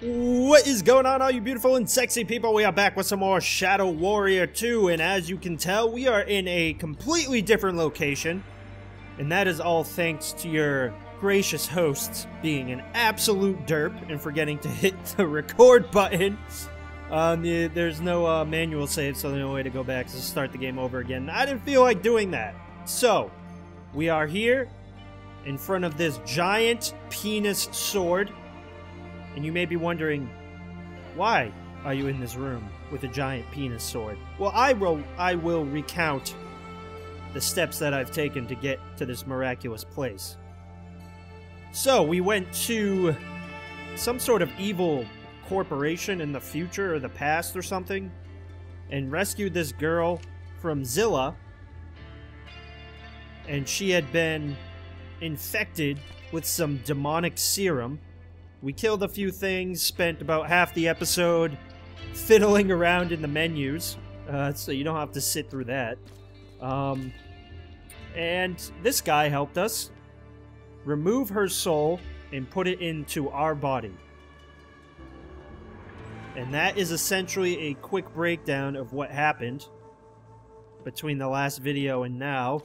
What is going on all you beautiful and sexy people? We are back with some more Shadow Warrior 2 and as you can tell we are in a completely different location and that is all thanks to your gracious hosts being an absolute derp and forgetting to hit the record button. The, there's no uh, manual save so there's no way to go back to start the game over again. I didn't feel like doing that. So, we are here in front of this giant penis sword and you may be wondering, why are you in this room with a giant penis sword? Well, I will, I will recount the steps that I've taken to get to this miraculous place. So, we went to some sort of evil corporation in the future or the past or something and rescued this girl from Zilla. And she had been infected with some demonic serum we killed a few things, spent about half the episode fiddling around in the menus, uh, so you don't have to sit through that. Um, and this guy helped us remove her soul and put it into our body. And that is essentially a quick breakdown of what happened between the last video and now.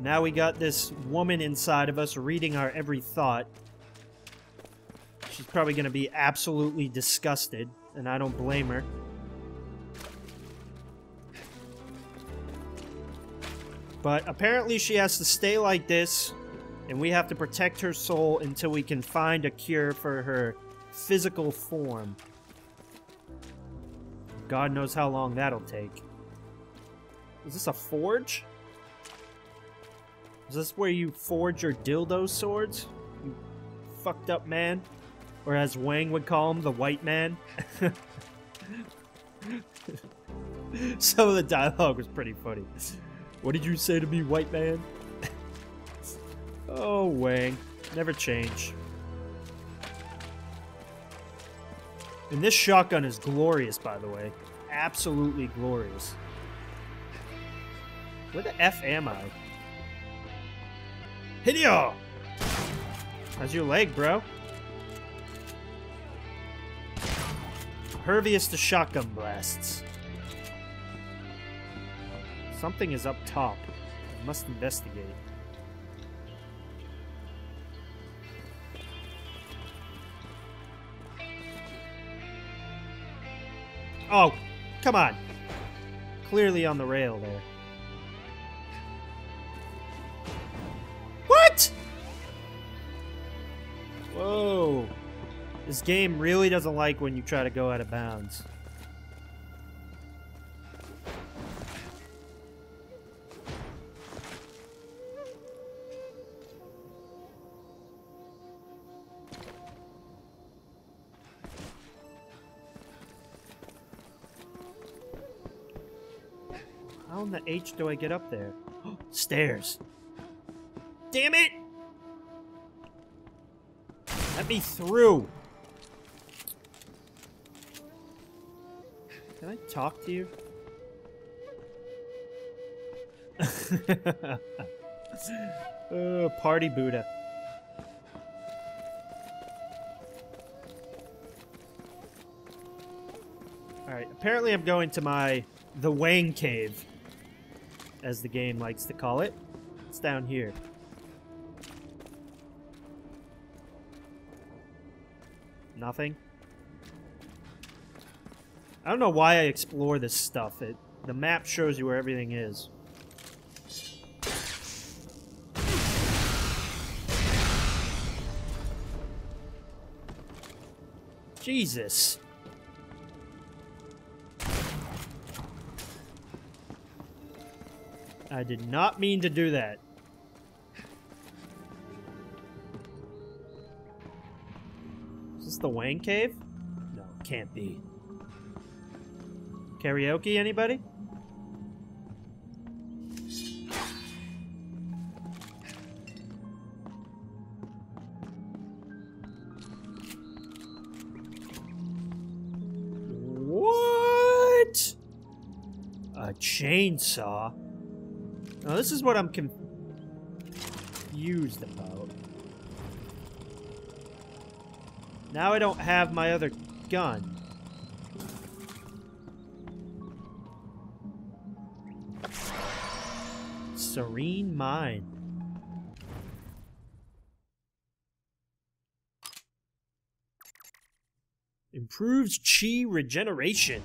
Now we got this woman inside of us reading our every thought She's probably going to be absolutely disgusted, and I don't blame her. But apparently she has to stay like this, and we have to protect her soul until we can find a cure for her physical form. God knows how long that'll take. Is this a forge? Is this where you forge your dildo swords? You fucked up man? Or as Wang would call him, the white man. Some of the dialogue was pretty funny. What did you say to me, white man? oh, Wang. Never change. And this shotgun is glorious, by the way. Absolutely glorious. Where the F am I? Hideo! How's your leg, bro? Pervious to shotgun blasts. Something is up top. I must investigate. Oh, come on. Clearly on the rail there. Whoa. This game really doesn't like when you try to go out of bounds. How in the H do I get up there? Stairs. Damn it! Let me through! Can I talk to you? oh, party Buddha. Alright, apparently I'm going to my... The Wang Cave, as the game likes to call it. It's down here. Nothing? I don't know why I explore this stuff. It The map shows you where everything is. Jesus. I did not mean to do that. The Wang Cave? No, can't be. Karaoke, anybody? What? A chainsaw? Now this is what I'm con- confused about. Now I don't have my other gun. Serene Mind. Improves chi regeneration.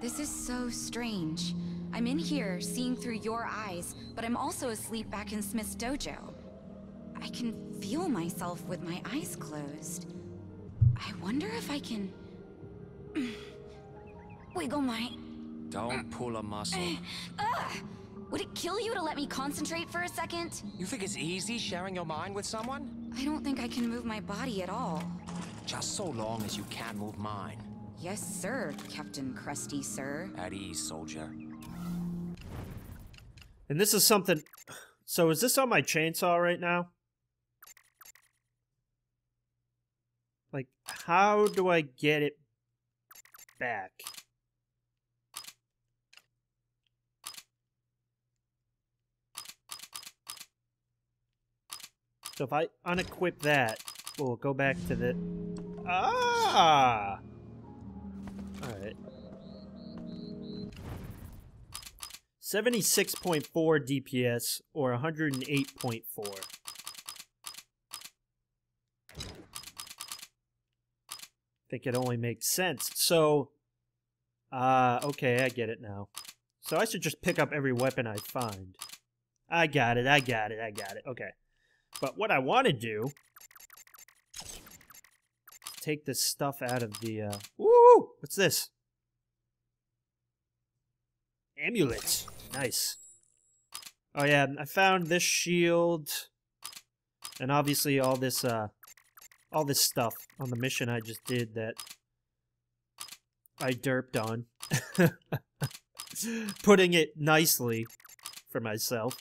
This is so strange. I'm in here, seeing through your eyes, but I'm also asleep back in Smith's dojo. I can feel myself with my eyes closed. I wonder if I can... wiggle my... Don't pull a muscle. Ugh! Would it kill you to let me concentrate for a second? You think it's easy sharing your mind with someone? I don't think I can move my body at all. Just so long as you can move mine. Yes, sir, Captain Crusty, sir. At ease, soldier. And this is something... So is this on my chainsaw right now? Like, how do I get it back? So if I unequip that, we'll go back to the... Ah! Alright. 76.4 DPS, or 108.4. think it only makes sense. So, uh, okay, I get it now. So I should just pick up every weapon I find. I got it, I got it, I got it. Okay. But what I want to do... Take this stuff out of the, uh... Woo! What's this? Amulets. Nice. Oh yeah, I found this shield. And obviously all this, uh all this stuff on the mission I just did that I derped on. Putting it nicely for myself.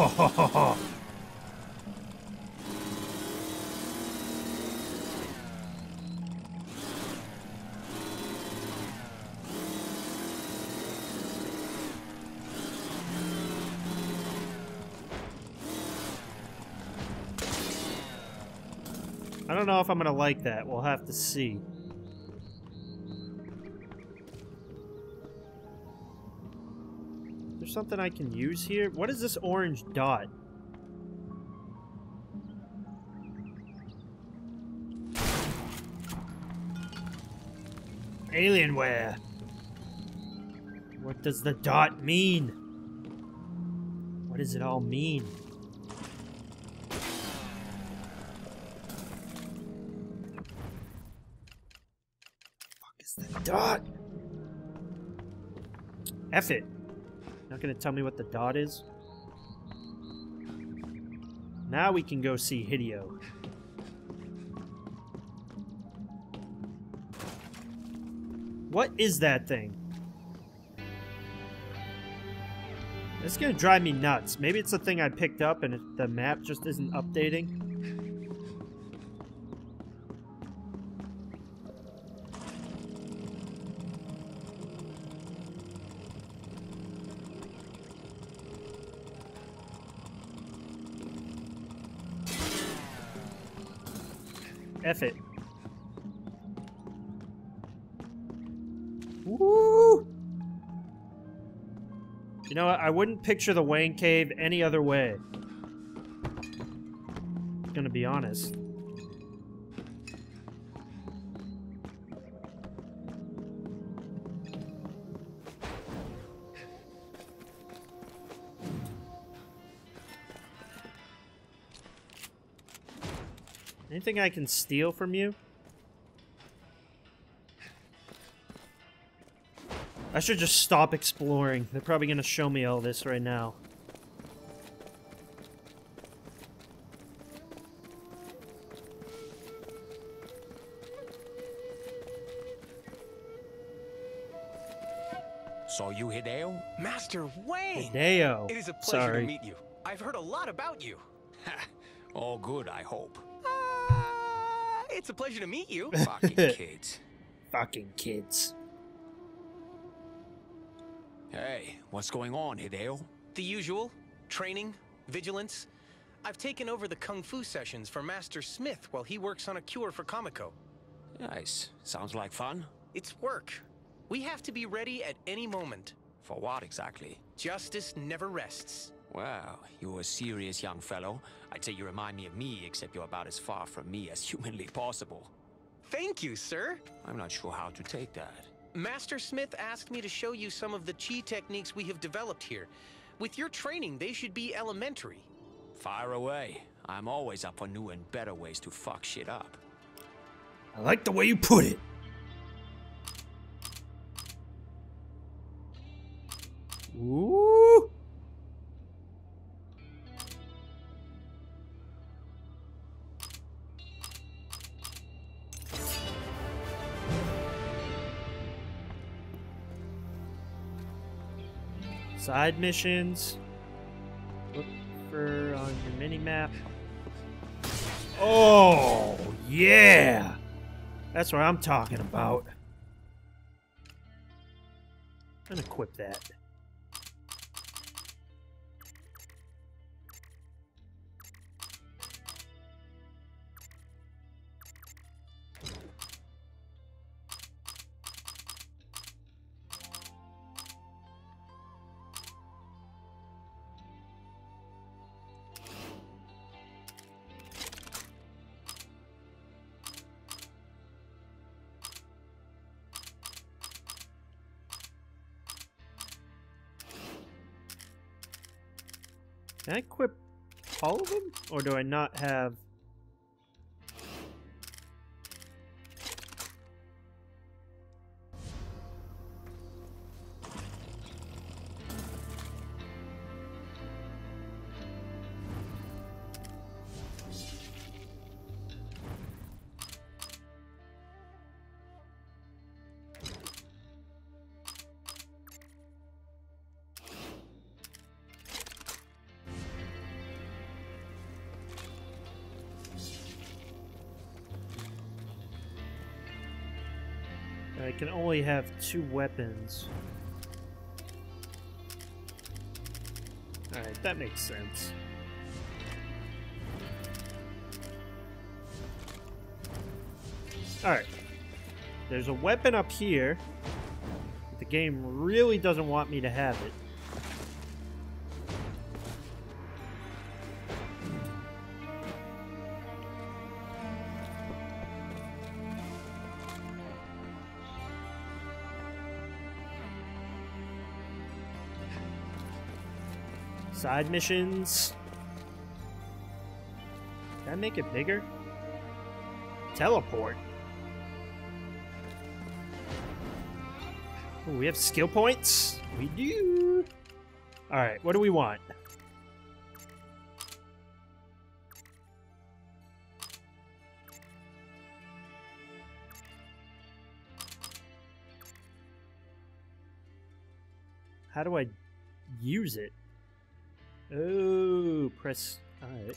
I don't know if I'm gonna like that. We'll have to see. There something I can use here? What is this orange dot? Alienware. What does the dot mean? What does it all mean? Fuck is the dot? F it. Not gonna tell me what the dot is? Now we can go see Hideo. What is that thing? It's gonna drive me nuts. Maybe it's the thing I picked up and it, the map just isn't updating. F it. Woo! You know what? I wouldn't picture the Wayne Cave any other way. I'm gonna be honest. Anything I can steal from you? I should just stop exploring. They're probably gonna show me all this right now. Saw you Hideo? Master Wayne! Deo. It is a pleasure Sorry. to meet you. I've heard a lot about you. All good, I hope. It's a pleasure to meet you. Fucking kids. Fucking kids. Hey, what's going on, Hideo? the usual training, vigilance. I've taken over the kung fu sessions for Master Smith while he works on a cure for Kamiko. Nice. Sounds like fun. It's work. We have to be ready at any moment. For what exactly? Justice never rests. Well, you're a serious young fellow. I'd say you remind me of me, except you're about as far from me as humanly possible. Thank you, sir. I'm not sure how to take that. Master Smith asked me to show you some of the chi techniques we have developed here. With your training, they should be elementary. Fire away. I'm always up for new and better ways to fuck shit up. I like the way you put it. Ooh. Side missions. Look for on your mini map. Oh, yeah. That's what I'm talking about. And equip that. Can I equip all of them? Or do I not have... I can only have two weapons. Alright, that makes sense. Alright. There's a weapon up here. The game really doesn't want me to have it. Side missions. Can I make it bigger? Teleport. Ooh, we have skill points? We do. Alright, what do we want? How do I use it? Oh, press. Alright.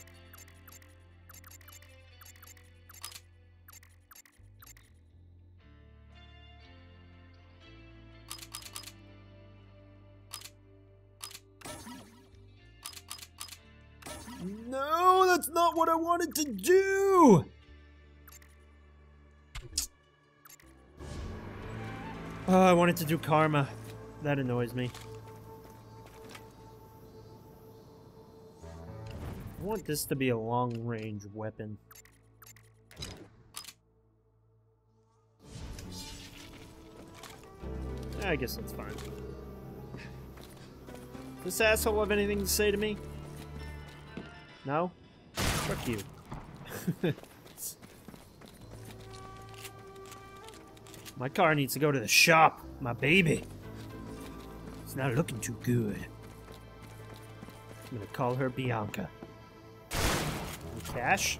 No, that's not what I wanted to do! Oh, I wanted to do karma. That annoys me. I want this to be a long-range weapon. I guess that's fine. This asshole have anything to say to me? No? Fuck you. My car needs to go to the shop. My baby. It's not looking too good. I'm gonna call her Bianca. Cash?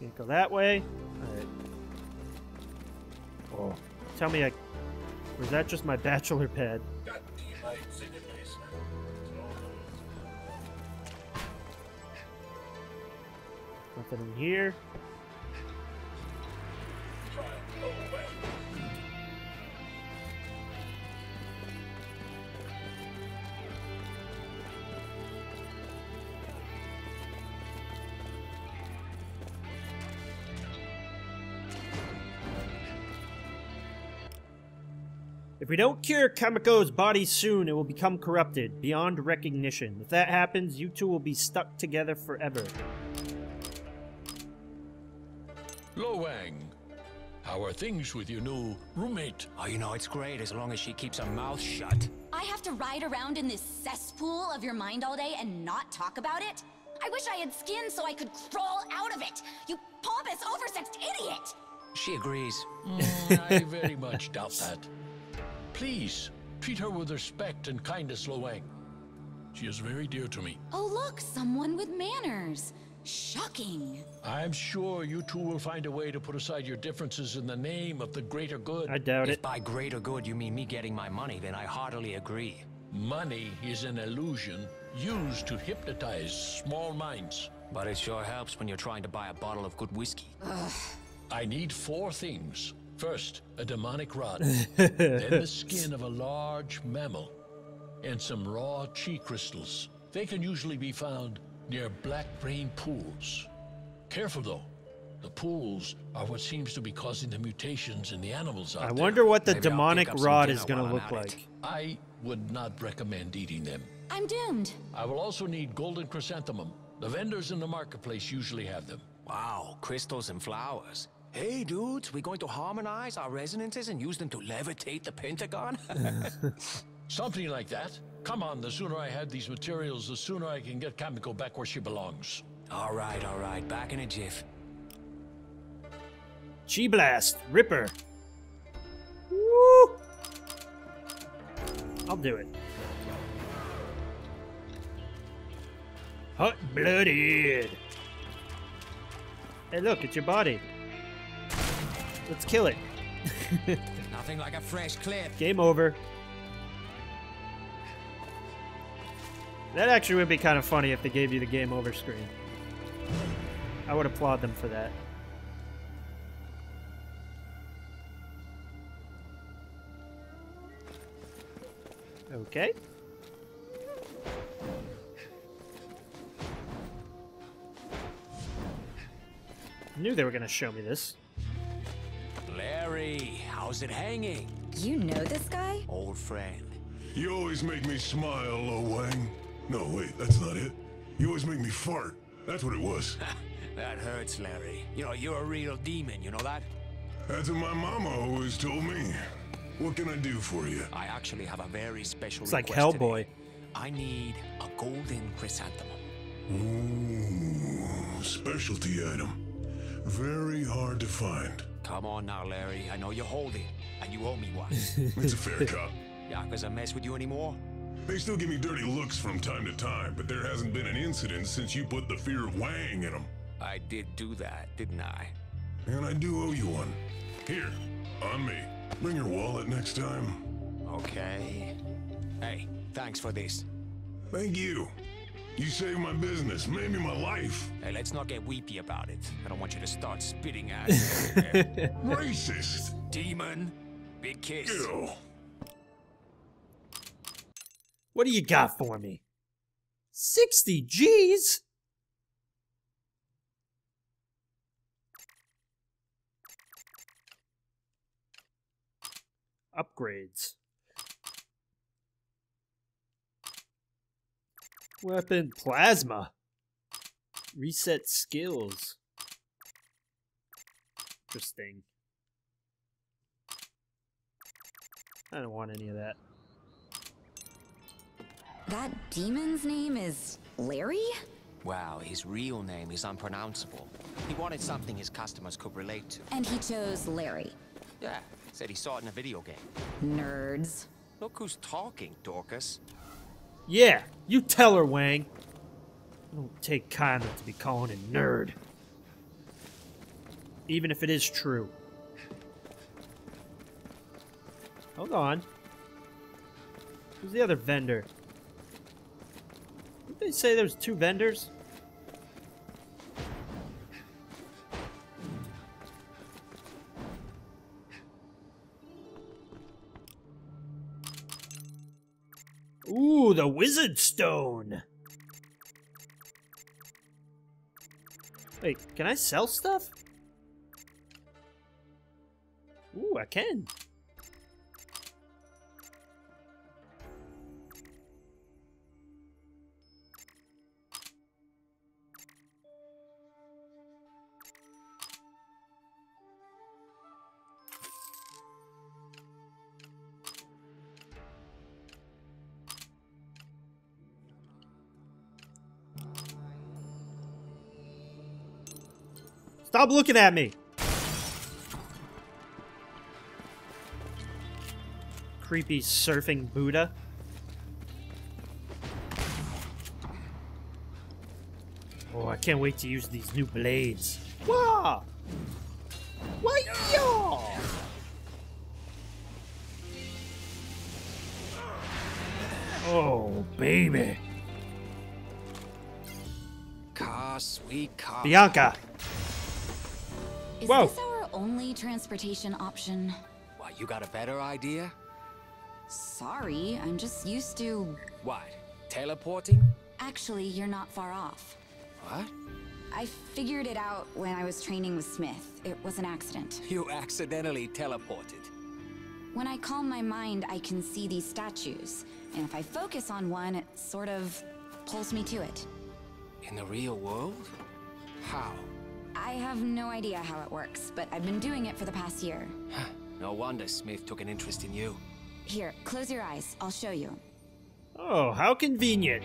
Can't go that way. Alright. Oh. Tell me I... Or is that just my bachelor pad? Nothing in here. If we don't cure Kamiko's body soon, it will become corrupted, beyond recognition. If that happens, you two will be stuck together forever. Lo Wang, how are things with your new roommate? Oh, you know, it's great as long as she keeps her mouth shut. I have to ride around in this cesspool of your mind all day and not talk about it? I wish I had skin so I could crawl out of it! You pompous, oversexed idiot! She agrees. Mm, I very much doubt that. Please, treat her with respect and kindness, Lo Wang. She is very dear to me. Oh look, someone with manners. Shocking. I'm sure you two will find a way to put aside your differences in the name of the greater good. I doubt If it. If by greater good you mean me getting my money, then I heartily agree. Money is an illusion used to hypnotize small minds. But it sure helps when you're trying to buy a bottle of good whiskey. I need four things. First, a demonic rod. then the skin of a large mammal. And some raw chi crystals. They can usually be found near black brain pools. Careful though. The pools are what seems to be causing the mutations in the animals out I there. wonder what the Maybe demonic pick up some rod is gonna look like. it. I would not recommend eating them. I'm doomed. I will also need golden chrysanthemum. The vendors in the marketplace usually have them. Wow, crystals and flowers. Hey, dudes, we're going to harmonize our resonances and use them to levitate the Pentagon? Something like that. Come on, the sooner I have these materials, the sooner I can get Kamiko back where she belongs. all right, all right, back in a jiff. Chi Blast, Ripper. Woo! I'll do it. Hot blooded. Hey, look, it's your body. Let's kill it. Nothing like a fresh clip. Game over. That actually would be kind of funny if they gave you the game over screen. I would applaud them for that. Okay. Knew they were gonna show me this. Larry, how's it hanging? You know this guy? Old friend. You always make me smile, Lo Wang. No, wait, that's not it. You always make me fart. That's what it was. That hurts, Larry. You know, you're a real demon, you know that? That's what my mama always told me. What can I do for you? I actually have a very special It's like Hellboy. today. I need a golden chrysanthemum. Ooh, specialty item. Very hard to find. Come on now, Larry. I know you're holding, and you owe me one. It's a fair cop. Yakuza mess with you anymore? They still give me dirty looks from time to time, but there hasn't been an incident since you put the fear of Wang in them. I did do that, didn't I? And I do owe you one. Here, on me. Bring your wallet next time. Okay. Hey, thanks for this. Thank you. You saved my business, maybe my life. Hey, let's not get weepy about it. I don't want you to start spitting at Racist. Demon. Big kiss. Ew. What do you got for me? 60 G's? Upgrades. Weapon plasma. Reset skills. Interesting. I don't want any of that. That demon's name is Larry? Wow, his real name is unpronounceable. He wanted something his customers could relate to. And he chose Larry. Yeah, said he saw it in a video game. Nerds. Look who's talking, Dorcas. Yeah, you tell her, Wang. I don't take kindly to be calling a nerd. Even if it is true. Hold on. Who's the other vendor? Did they say there was two vendors? The Wizard Stone! Wait, can I sell stuff? Ooh, I can. Stop looking at me! Creepy surfing Buddha. Oh, I can't wait to use these new blades. Wah! Wah-yaw! Oh, baby. Car, sweet car. Bianca! Is Whoa. this our only transportation option? Why, you got a better idea? Sorry, I'm just used to... What? Teleporting? Actually, you're not far off. What? I figured it out when I was training with Smith. It was an accident. You accidentally teleported. When I calm my mind, I can see these statues. And if I focus on one, it sort of pulls me to it. In the real world? How? I have no idea how it works, but I've been doing it for the past year. No wonder Smith took an interest in you. Here, close your eyes. I'll show you. Oh, how convenient.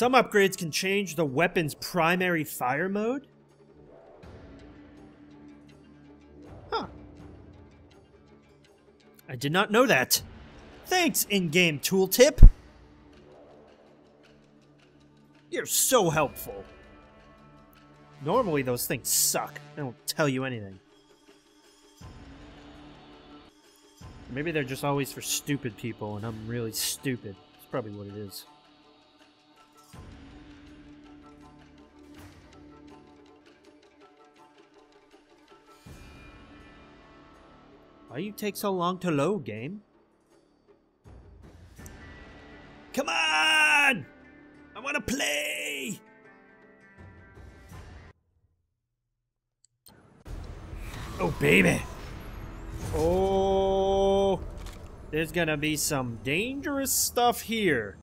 Some upgrades can change the weapon's primary fire mode? Huh. I did not know that. Thanks, in-game tooltip. You're so helpful. Normally those things suck. They don't tell you anything. Maybe they're just always for stupid people and I'm really stupid. That's probably what it is. Why you take so long to load, game? Come on! I want to play! Oh, baby. Oh. There's gonna be some dangerous stuff here.